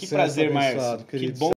que prazer, Márcio. Que bom